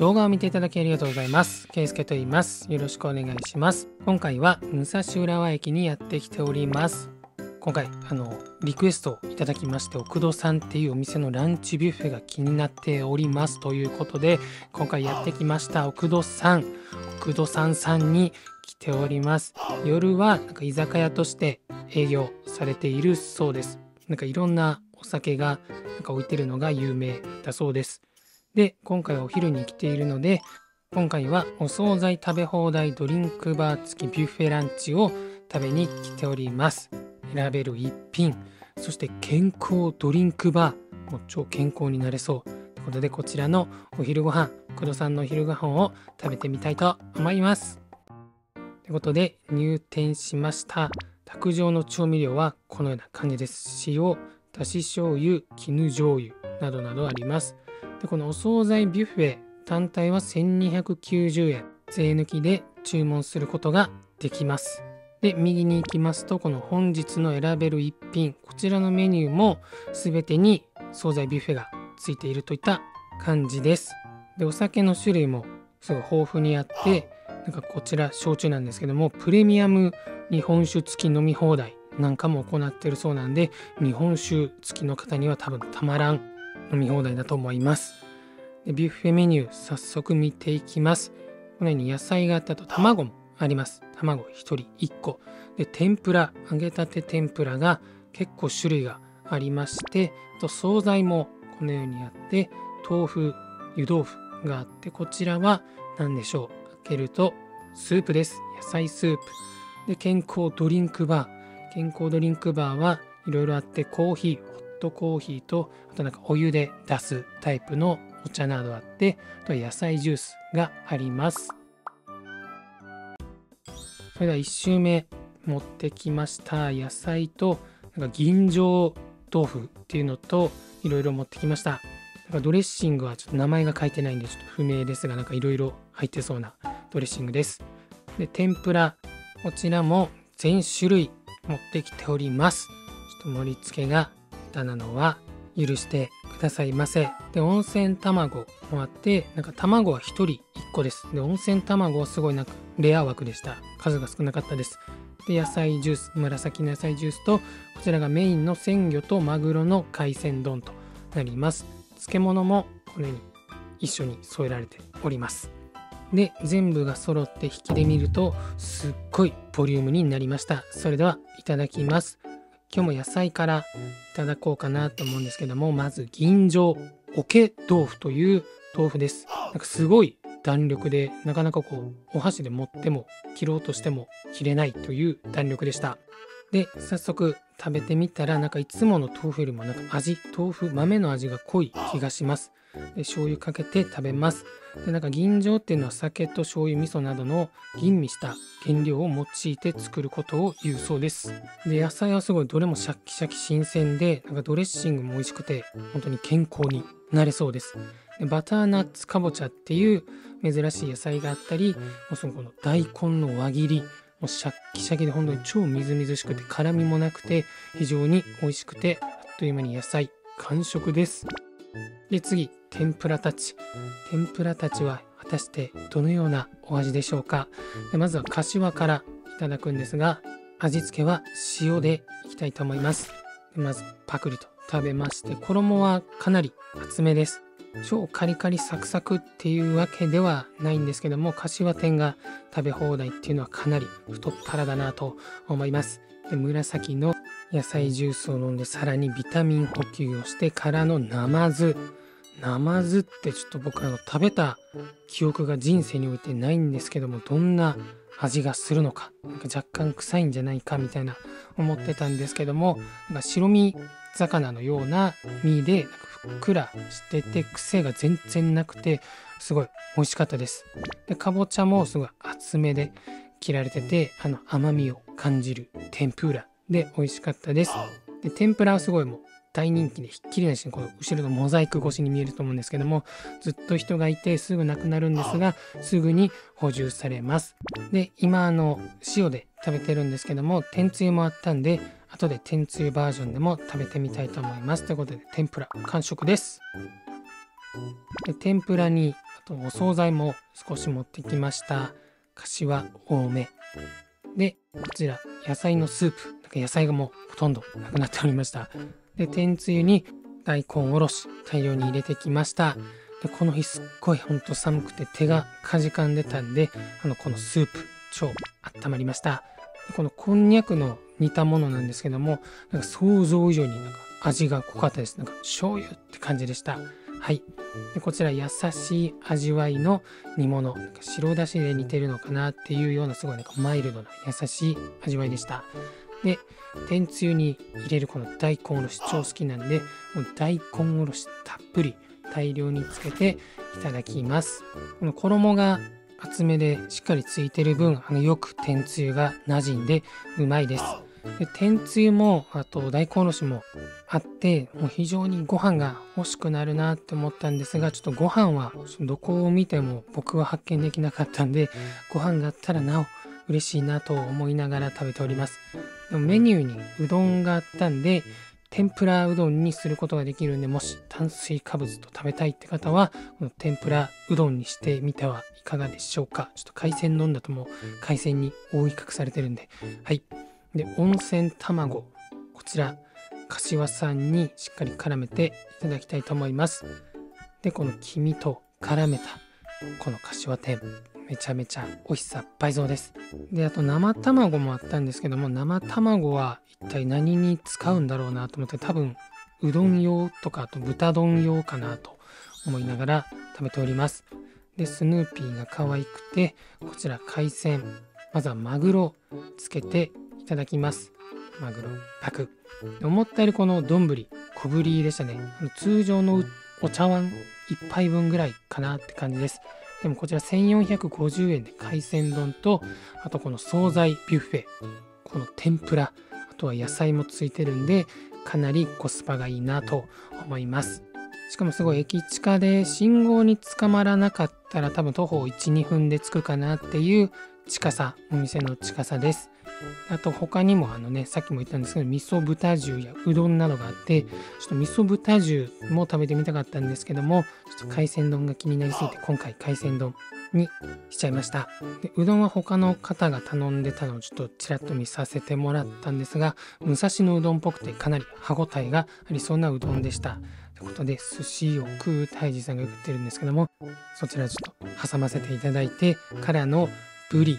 動画を見ていただきありがとうございます。ケイスケと言います。よろしくお願いします。今回は武蔵浦和駅にやってきております。今回、あの、リクエストをいただきまして、奥戸さんっていうお店のランチビュッフェが気になっておりますということで、今回やってきました奥戸さん、奥戸さんさんに来ております。夜はなんか居酒屋として営業されているそうです。なんかいろんなお酒がなんか置いてるのが有名だそうです。で、今回お昼に来ているので、今回はお惣菜食べ放題ドリンクバー付きビュッフェランチを食べに来ております。選べる一品、そして健康ドリンクバー、もう超健康になれそう。ということで、こちらのお昼ご飯、黒さんのお昼ご飯を食べてみたいと思います。ということで、入店しました。卓上の調味料はこのような感じです。塩、だし醤油、絹醤油などなどあります。でこのお惣菜ビュッフェ単体は1290円税抜きで注文することができます。で、右に行きますと、この本日の選べる一品、こちらのメニューも全てに惣菜ビュッフェがついているといった感じです。で、お酒の種類もすごい豊富にあって、なんかこちら焼酎なんですけども、プレミアム日本酒付き飲み放題なんかも行ってるそうなんで、日本酒付きの方には多分たまらん飲み放題だと思います。でビュッフェメニュー早速見ていきます。このように野菜があったと卵もあります。卵1人1個。で、天ぷら、揚げたて天ぷらが結構種類がありまして、あと惣菜もこのようにあって、豆腐、湯豆腐があって、こちらは何でしょう。開けるとスープです。野菜スープ。で、健康ドリンクバー。健康ドリンクバーはいろいろあって、コーヒー、トコーヒーと、あとなんかお湯で出すタイプのお茶などあって、あと野菜ジュースがあります。それでは1周目持ってきました野菜となんか銀醸豆腐っていうのといろいろ持ってきました。なんかドレッシングはちょっと名前が書いてないんでちょっと不明ですがなんかいろいろ入ってそうなドレッシングです。で天ぷらこちらも全種類持ってきております。ちょっと盛り付けが下手なのは許してくださいませ。で、温泉卵もあって、なんか卵は1人1個です。で、温泉卵はすごいなんかレア枠でした。数が少なかったです。で、野菜ジュース、紫の野菜ジュースと、こちらがメインの鮮魚とマグロの海鮮丼となります。漬物もこのように一緒に添えられております。で、全部が揃って引きで見ると、すっごいボリュームになりました。それでは、いただきます。今日も野菜からいただこうかなと思うんですけども、まず銀醸桶豆腐という豆腐です。なんかすごい弾力で、なかなかこう、お箸で持っても切ろうとしても切れないという弾力でした。で、早速食べてみたら、なんかいつもの豆腐よりもなんか味、豆腐、豆の味が濃い気がします。で醤油かけて食べます。でなんか銀醸っていうのは酒と醤油味噌などの吟味した原料を用いて作ることを言うそうです。で野菜はすごいどれもシャッキシャキ新鮮でなんかドレッシングも美味しくて本当に健康になれそうです。でバターナッツかぼちゃっていう珍しい野菜があったりもうそのこの大根の輪切りもうシャッキシャキで本当に超みずみずしくて辛みもなくて非常に美味しくてあっという間に野菜完食です。で次天ぷらたち。天ぷらたちは果たしてどのようなお味でしょうか？でまずは柏からいただくんですが味付けは塩でいきたいと思います。でまずパクリと食べまして衣はかなり厚めです。超カリカリサクサクっていうわけではないんですけども柏天が食べ放題っていうのはかなり太っ腹だなと思います。で紫の野菜ジュースを飲んでさらにビタミン補給をしてからのナマズ。ナマズってちょっと僕あの食べた記憶が人生においてないんですけどもどんな味がするのかなんか若干臭いんじゃないかみたいな思ってたんですけどもなんか白身魚のような身でふっくらしてて癖が全然なくてすごい美味しかったです。でかぼちゃもすごい厚めで切られててあの甘みを感じる天ぷらで美味しかったです。で天ぷらはすごいもう大人気でひっきりなしにこの後ろのモザイク越しに見えると思うんですけどもずっと人がいてすぐなくなるんですがすぐに補充されます。で今あの塩で食べてるんですけども天つゆもあったんで後で天つゆバージョンでも食べてみたいと思います。ということで天ぷら完食です。で天ぷらにあとお惣菜も少し持ってきました。柏多め。でこちら野菜のスープ。なんか野菜がもうほとんどなくなっておりました。で天つゆに大根おろし大量に入れてきました。でこの日すっごいほんと寒くて手がかじかんでたんであのこのスープ超温まりました。でこのこんにゃくの煮たものなんですけどもなんか想像以上になんか味が濃かったです。なんか醤油って感じでした。はい。でこちら優しい味わいの煮物なんか白だしで煮てるのかなっていうようなすごいなんかマイルドな優しい味わいでしたで天つゆに入れるこの大根おろし超好きなんでもう大根おろしたっぷり大量につけていただきます。この衣が厚めでしっかりついてる分あのよく天つゆが馴染んでうまいです。で天つゆもあと大根おろしもあってもう非常にご飯が欲しくなるなって思ったんですがちょっとご飯はどこを見ても僕は発見できなかったんでご飯があったらなお嬉しいなと思いながら食べております。でもメニューにうどんがあったんで天ぷらうどんにすることができるんでもし炭水化物と食べたいって方はこの天ぷらうどんにしてみてはいかがでしょうか。ちょっと海鮮丼だともう海鮮に覆い隠されてるんで。はい。で温泉卵こちら柏産にしっかり絡めていただきたいと思います。でこの黄身と絡めたこの柏天めちゃめちゃ美味しさ倍増です。であと生卵もあったんですけども生卵は一体何に使うんだろうなと思って多分うどん用とかあと豚丼用かなと思いながら食べております。でスヌーピーが可愛くてこちら海鮮まずはマグロつけていただきます。マグロパク。思ったよりこの丼小ぶりでしたね。通常のお茶碗1杯分ぐらいかなって感じです。でもこちら1450円で海鮮丼とあとこの惣菜ビュッフェこの天ぷらあとは野菜もついてるんでかなりコスパがいいなと思います。しかもすごい駅地下で信号に捕まらなかったら多分徒歩12分で着くかなっていう近さお店の近さです。あと他にもあのねさっきも言ったんですけど味噌豚重やうどんなどがあってちょっと味噌豚重も食べてみたかったんですけどもちょっと海鮮丼が気になりすぎて今回海鮮丼にしちゃいました。でうどんは他の方が頼んでたのをちょっとちらっと見させてもらったんですが武蔵野うどんっぽくてかなり歯ごたえがありそうなうどんでした。ということで寿司を食う泰治さんが言ってるんですけどもそちらちょっと挟ませていただいてからのブリ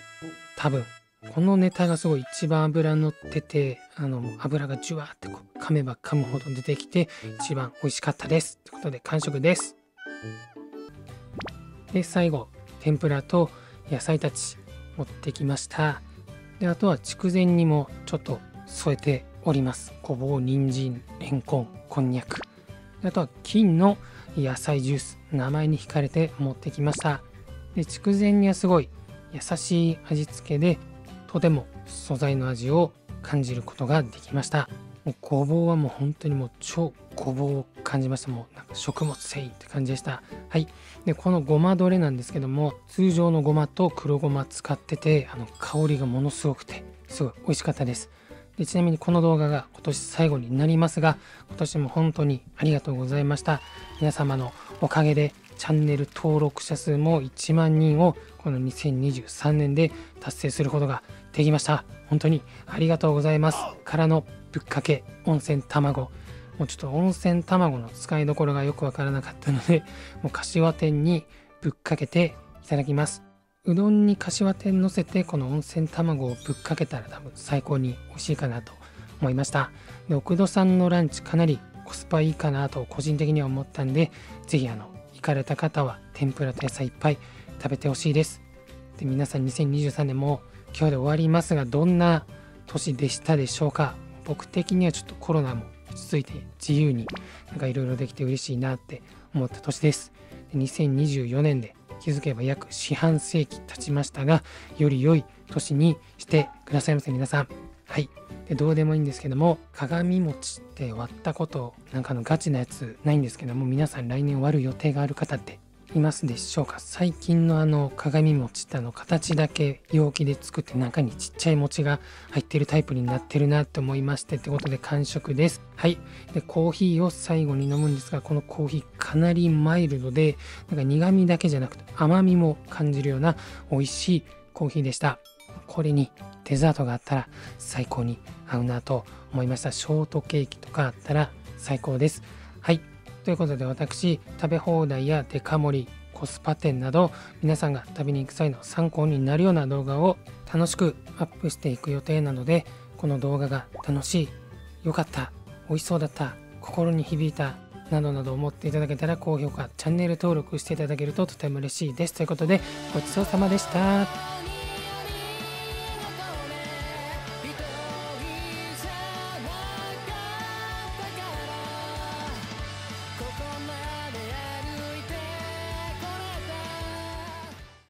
多分このネタがすごい一番脂乗っててあの油がジュワーってこう噛めば噛むほど出てきて一番美味しかったですということで完食です。で最後天ぷらと野菜たち持ってきました。であとは筑前煮もちょっと添えております。ごぼう人参れんこんこんにゃく。あとは金の野菜ジュース名前に惹かれて持ってきました。で筑前煮はすごい優しい味付けでとても素材の味を感じることができました。もうごぼうはもう本当にもう超ごぼうを感じました。もうなんか食物繊維って感じでした。はい。でこのごまどれなんですけども通常のごまと黒ごま使っててあの香りがものすごくてすごい美味しかったです。でちなみにこの動画が今年最後になりますが今年も本当にありがとうございました。皆様のおかげでチャンネル登録者数も1万人をこの2023年で達成することができました。本当にありがとうございます。からのぶっかけ温泉卵。もうちょっと温泉卵の使いどころがよくわからなかったのでもう柏店にぶっかけていただきます。うどんに柏店乗せてこの温泉卵をぶっかけたら多分最高に美味しいかなと思いました。で奥戸さんのランチかなりコスパいいかなと個人的には思ったんで是非あの行かれた方は天ぷらと野菜いっぱい食べてほしいです。で皆さん2023年も今日で終わりますがどんな年でしたでしょうか？僕的にはちょっとコロナも落ち着いて自由になんかいろいろできて嬉しいなって思った年です。で2024年で気づけば約四半世紀経ちましたがより良い年にしてくださいませ皆さん。はい。でどうでもいいんですけども鏡餅って割ったことなんかのガチなやつないんですけども皆さん来年終わる予定がある方っていますでしょうか？最近のあの鏡餅ってあの形だけ容器で作って中にちっちゃい餅が入ってるタイプになってるなと思いましてってことで完食です。はい。でコーヒーを最後に飲むんですがこのコーヒーかなりマイルドでなんか苦味だけじゃなくて甘みも感じるような美味しいコーヒーでした。これにデザートがあったら最高に合うなと思いました。ショートケーキとかあったら最高です。はい。ということで私食べ放題やデカ盛りコスパ店など皆さんが食べに行く際の参考になるような動画を楽しくアップしていく予定なのでこの動画が楽しい良かった美味しそうだった心に響いたなどなど思っていただけたら高評価チャンネル登録していただけるととても嬉しいですということでごちそうさまでした